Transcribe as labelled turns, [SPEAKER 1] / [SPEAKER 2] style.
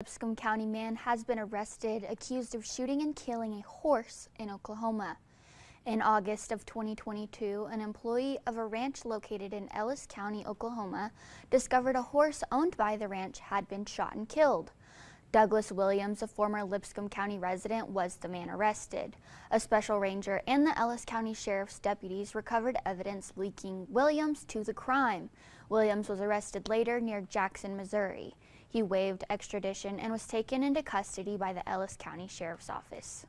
[SPEAKER 1] Lipscomb County man has been arrested accused of shooting and killing a horse in Oklahoma. In August of 2022, an employee of a ranch located in Ellis County, Oklahoma, discovered a horse owned by the ranch had been shot and killed. Douglas Williams, a former Lipscomb County resident, was the man arrested. A special ranger and the Ellis County Sheriff's deputies recovered evidence linking Williams to the crime. Williams was arrested later near Jackson, Missouri. He waived extradition and was taken into custody by the Ellis County Sheriff's Office.